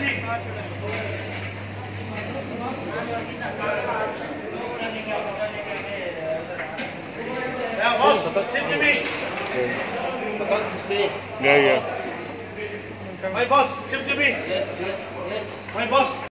There Yeah. My boss, tip me. Yes, yes, yes. My boss.